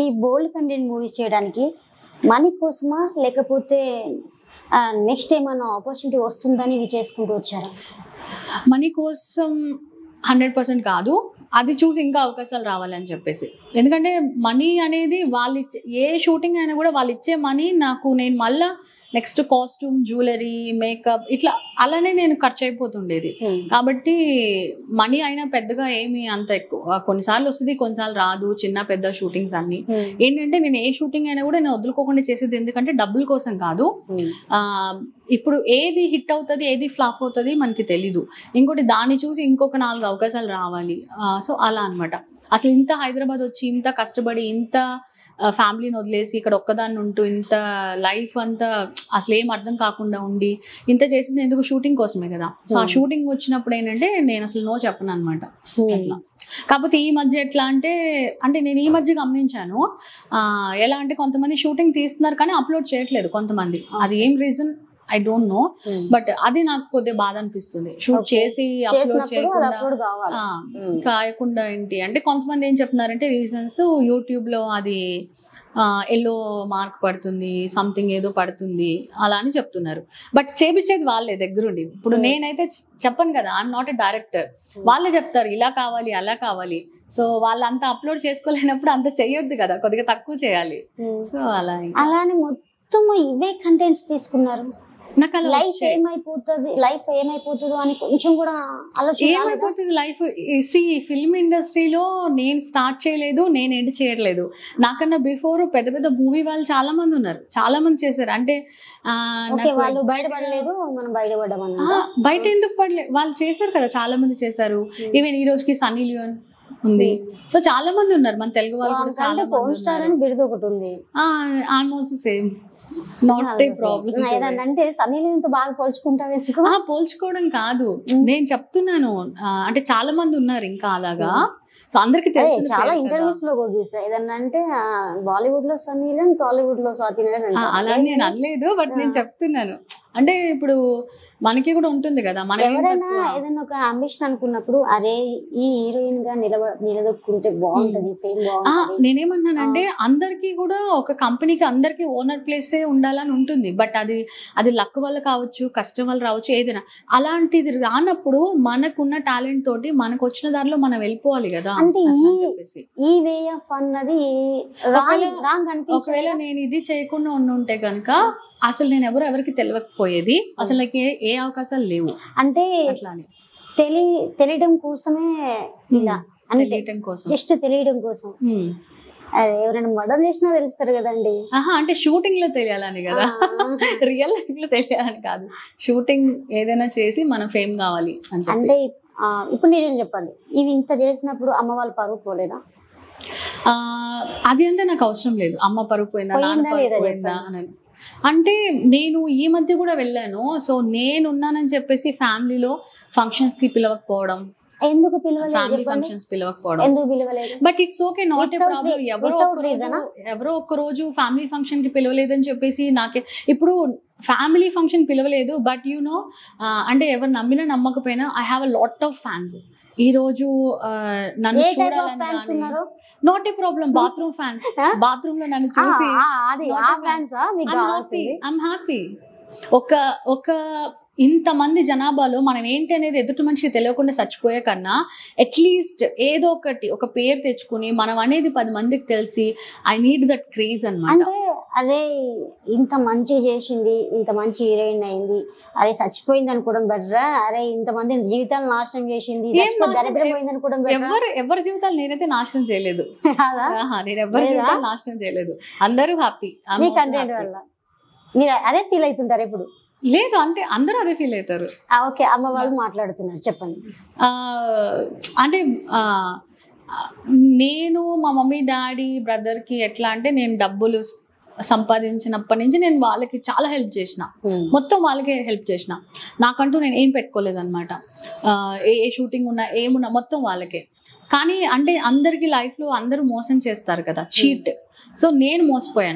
ఈ bold content movies చేయడానికి money కోసమా? లేకపోతే నెక్స్ట్ ఏమైనా ఆపర్చునిటీ వస్తుందని ఇవి చేసుకుంటూ వచ్చారా? మనీ కోసం హండ్రెడ్ పర్సెంట్ కాదు. అది చూసి ఇంకా అవకాశాలు రావాలని చెప్పేసి. ఎందుకంటే మనీ అనేది వాళ్ళు ఇచ్చే ఏ షూటింగ్ అయినా కూడా వాళ్ళు ఇచ్చే మనీ నాకు నేను మళ్ళీ నెక్స్ట్ కాస్ట్యూమ్ జ్యువెలరీ మేకప్ ఇట్లా అలానే నేను ఖర్చు అయిపోతుండేది. కాబట్టి మనీ అయినా పెద్దగా ఏమి అంత ఎక్కువ కొన్నిసార్లు వస్తుంది కొన్నిసార్లు రాదు చిన్న పెద్ద షూటింగ్స్ అన్ని. ఏంటంటే నేను ఏ షూటింగ్ అయినా కూడా నేను వదులుకోకుండా చేసేది ఎందుకంటే డబ్బుల కోసం కాదు. ఆ, ఇప్పుడు ఏది హిట్ అవుతుంది ఏది ఫ్లాప్ అవుతుంది మనకి తెలీదు. ఇంకోటి దాన్ని చూసి ఇంకొక నాలుగు అవకాశాలు రావాలి. సో అలా అన్నమాట. అసలు ఇంత హైదరాబాద్ వచ్చి ఇంత కష్టపడి ఇంత ఫ్యామిలీని వదిలేసి ఇక్కడ ఒక్కదాన్ని ఉంటూ ఇంత లైఫ్ అంతా అసలు ఏం అర్థం కాకుండా ఉండి ఇంత చేసింది ఎందుకు షూటింగ్ కోసమే కదా? సో ఆ Hmm. షూటింగ్ వచ్చినప్పుడు ఏంటంటే నేను అసలు నో చెప్పను అనమాట అట్లా. కాకపోతే ఈ మధ్య ఎట్లా అంటే అంటే నేను ఈ మధ్య గమనించాను ఆ, ఎలా అంటే కొంతమంది షూటింగ్ తీస్తున్నారు కానీ అప్లోడ్ చేయట్లేదు కొంతమంది. అది ఏం reason I don't know but అది నాకు కొద్దిగా బాధ అనిపిస్తుంది. షూట్. చేసి అప్లోడ్ చేయకుండా ఉమ్. కాయకుండా ఏంటి? అంటే కొంతమంది ఏం చెప్తున్నారంటే రీజన్స్ యూట్యూబ్లో అది ఎల్లో మార్క్ పడుతుంది సంథింగ్ ఏదో పడుతుంది అలా అని చెప్తున్నారు. బట్ చేపించేది వాళ్ళే దగ్గరుండి. ఇప్పుడు Hmm. నేనైతే చెప్పను కదా ఐఎమ్ నాట్ ఎ డైరెక్టర్ వాళ్ళే చెప్తారు ఇలా కావాలి అలా కావాలి. సో వాళ్ళంతా అప్లోడ్ చేసుకోలేనప్పుడు అంత చేయొద్దు కదా కొద్దిగా తక్కువ చేయాలి. సో అలా ఇంకా. అలానే మొత్తం ఇవే కంటెంట్స్ తీసుకున్నారు. నాకు లైఫ్. ఏమైపోతుంది? లైఫ్ ఏమైపోతుందో అని కొంచెం కూడా ఆలోచన? ఏమైపోతుంది లైఫ్? సి ఫిల్మ్ ఇండస్ట్రీలో నేను స్టార్ట్ చేయలేదు నేను ఎండ్ చేయట్లేదు. నాకన్నా బిఫోర్ పెద్ద పెద్ద మూవీ వాళ్ళు చాలా మంది ఉన్నారు. చాలా మంది చేశారు. అంటే వాళ్ళు బయటపడలేదు మనం ఆ, బయటపడ్డామన్నమాట బయట ఎందుకు పడలేదు వాళ్ళు చేశారు కదా చాలా మంది చేశారు ఈవెన్ ఈ రోజుకి సన్నీ లియోన్ ఉంది. సో చాలా మంది ఉన్నారు. మన తెలుగు వాళ్ళు కూడా చాలా స్టార్ అని బిరుదు ఒకటి ఉంది. ఐఎమ్ ఆల్సో సేమ్ అంటే సన్నీ లియోన్తో బాగా పోల్చుకుంటావు పోల్చుకోవడం కాదు. నేను చెప్తున్నాను. అంటే చాలా మంది ఉన్నారు ఇంకా అలాగా. సో అందరికి అదే, తెలుసు చాలా ఇంటర్వ్యూస్లో కూడా చూసా. ఏదన్నా అంటే బాలీవుడ్లో సన్నీ టాలీవుడ్లో స్వాతి. అలా నేను అనలేదు బట్ నేను. చెప్తున్నాను. అంటే ఇప్పుడు మనకి కూడా ఉంటుంది కదా మనం ఎవరైనా? ఏదైనా ఒక అంబిషన్ అనుకున్నప్పుడు అరే ఈ హీరోయిన్గా నిలబ నిలదొక్కుంటే బాగుంటది ఫేమ్ ఆ, బాగుంటది. నేనేమన్నానంటే అందరికీ కూడా ఒక కంపెనీకి అందరికీ ఓనర్ ప్లేసే ఉండాలని ఉంటుంది. బట్ అది అది లక్ వల్ల కావచ్చు కష్టం వల్ల రావచ్చు ఏదైనా. అలాంటిది రానప్పుడు మనకున్న టాలెంట్ తోటి మనకు వచ్చిన దారిలో మనం వెళ్ళిపోవాలి కదా. అంటే ఈ- వే ఆఫ్ అన్నది ఒకవేళ- నేను ఇది చేయకుండా ఉండుంటే కనుక అసలు నేను ఎవరు ఎవరికి తెలియకపోయేది? అసలు నాకు ఏ ఏ అవకాశాలు లేవు. అంటే అట్లా అని తెలి తెలియడం కోసమే ఇలా తెలియటం కోసం. జస్ట్ తెలియడం కోసం. ఎవరైనా మర్డర్ చేసినా తెలుస్తారు కదండి. అంటే షూటింగ్లో తెలియాలని కదా. రియల్ లైఫ్లో తెలియాలని కాదు. షూటింగ్ ఏదైనా చేసి మనం ఫేమ్ కావాలి అని అంటే ఇప్పుడు నిజం చెప్పండి ఇవి ఇంత చేసినప్పుడు అమ్మ వాళ్ళ పరువు పోలేదా? అది అంతా నాకు అవసరం లేదు. అమ్మ పరుపు పోయిందా నాన్న పోయిందా పరుపు లేదా పోయిందా అని. అంటే నేను ఈ మధ్య కూడా వెళ్ళాను. సో నేను ఉన్నానని చెప్పేసి ఫ్యామిలీలో ఫంక్షన్స్కి పిలవకపోవడం ఎందుకు ఫ్యామిలీ ఫంక్షన్స్ పిలవకపోవడం. ఎందుకు పిలవలేదు? But it's okay not a Without problem re- ఎవరో without ఒక reason రోజు ఎవరో ఒక రోజు ఫ్యామిలీ ఫంక్షన్కి పిలవలేదని చెప్పేసి నాకే ఇప్పుడు ఫ్యామిలీ ఫంక్షన్ పిలవలేదు. బట్ యు నో అంటే ఎవరు నమ్మినా నమ్మకపోయినా I have a lot of fans ఈ రోజు నన్ను చూడాలని not a problem bathroom fans? బాత్రూమ్లో నన్ను చూసి ఐమ్ హ్యాపీ ఒక ఒక ఇంతమంది జనాభాలో మనం ఏంటి అనేది ఎదుటి మనిషికి తెలియకుండా చచ్చిపోయే కన్నా అట్లీస్ట్ ఏదో ఒకటి ఒక పేరు తెచ్చుకుని మనం అనేది పది మందికి తెలిసి ఐ నీడ్ దట్ క్రేజ్ అనమాట అంటే అరే ఇంత మంచి చేసింది ఇంత మంచి హీరోయిన్ అయింది. అరే చచ్చిపోయింది అనుకోవడం బెటరా అరే ఇంత మంది జీవితాలు నాశనం చేసింది ఏం చచ్చిపోయి నాశనం? దరిద్రం పోయింది అనుకోవడం ఎవరు ఎవరి జీవితాలు నేనైతే నాశనం చేయలేదు. నేను ఎవరి? జీవితాలు నాశనం చేయలేదు. అందరూ హ్యాపీ. మీ కంటెంట్ వల్ల. మీరు అదే ఫీల్ అవుతుంటారు ఎప్పుడు లేదు అంటే అందరూ అదే ఫీల్ అవుతారు. ఓకే. అమ్మ వాళ్ళు మాట్లాడుతున్నారు. చెప్పండి. ఆ, అంటే నేను మా మమ్మీ డాడీ బ్రదర్కి ఎట్లా అంటే నేను డబ్బులు సంపాదించినప్పటి నుంచి నేను వాళ్ళకి చాలా హెల్ప్ చేసిన. మొత్తం వాళ్ళకే హెల్ప్ చేసిన. నాకంటూ నేను ఏం పెట్టుకోలేదన్నమాట. ఏ ఏ షూటింగ్ ఉన్నా ఏమున్నా మొత్తం వాళ్ళకే. కానీ అంటే అందరికి లైఫ్లో అందరూ మోసం చేస్తారు కదా. చీట్ సో నేను మోసపోయాను.